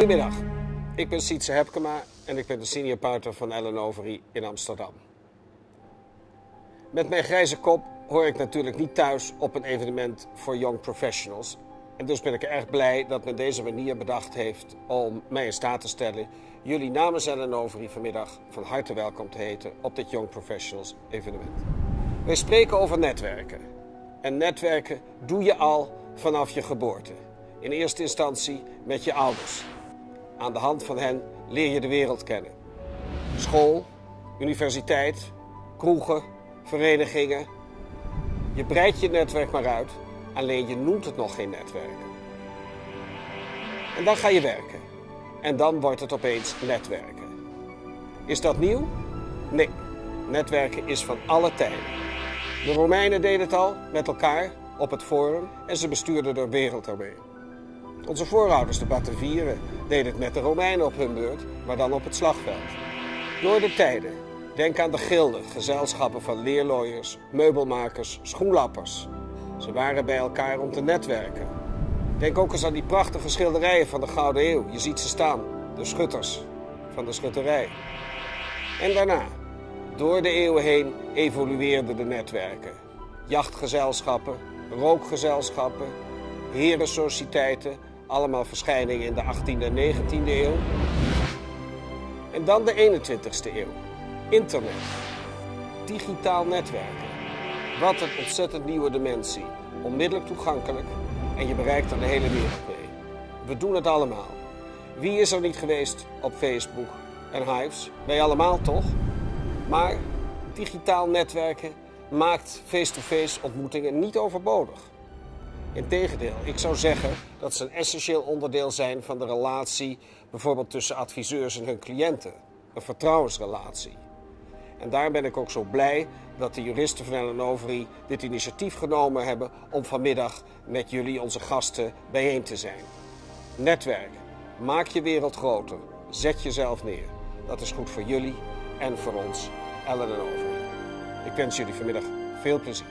Goedemiddag, ik ben Sietse Hepkema en ik ben de senior partner van Ellen Overy in Amsterdam. Met mijn grijze kop hoor ik natuurlijk niet thuis op een evenement voor young professionals. En dus ben ik erg blij dat men deze manier bedacht heeft om mij in staat te stellen jullie namens Ellen Overy vanmiddag van harte welkom te heten op dit Young Professionals evenement. Wij spreken over netwerken. En netwerken doe je al vanaf je geboorte. In eerste instantie met je ouders. Aan de hand van hen leer je de wereld kennen. School, universiteit, kroegen, verenigingen. Je breidt je netwerk maar uit, alleen je noemt het nog geen netwerk. En dan ga je werken. En dan wordt het opeens netwerken. Is dat nieuw? Nee, netwerken is van alle tijden. De Romeinen deden het al met elkaar op het forum en ze bestuurden de wereld ermee. Onze voorouders, de Batavieren, deden het met de Romeinen op hun beurt, maar dan op het slagveld. Door de tijden, denk aan de gilden, gezelschappen van leerlooiers, meubelmakers, schoenlappers. Ze waren bij elkaar om te netwerken. Denk ook eens aan die prachtige schilderijen van de Gouden Eeuw. Je ziet ze staan, de schutters van de schutterij. En daarna, door de eeuwen heen, evolueerden de netwerken. Jachtgezelschappen, rookgezelschappen, herensociteiten, allemaal verschijningen in de 18e en 19e eeuw. En dan de 21ste eeuw. Internet. Digitaal netwerken. Wat een ontzettend nieuwe dimensie. Onmiddellijk toegankelijk en je bereikt er de hele wereld mee. We doen het allemaal. Wie is er niet geweest op Facebook en Hives? Wij allemaal toch? Maar digitaal netwerken maakt face-to-face ontmoetingen niet overbodig. Integendeel, ik zou zeggen dat ze een essentieel onderdeel zijn van de relatie, bijvoorbeeld tussen adviseurs en hun cliënten. Een vertrouwensrelatie. En daar ben ik ook zo blij dat de juristen van Ellen Overy dit initiatief genomen hebben om vanmiddag met jullie, onze gasten, bijeen te zijn. Netwerk. Maak je wereld groter. Zet jezelf neer. Dat is goed voor jullie en voor ons, Ellen. Ik wens jullie vanmiddag veel plezier.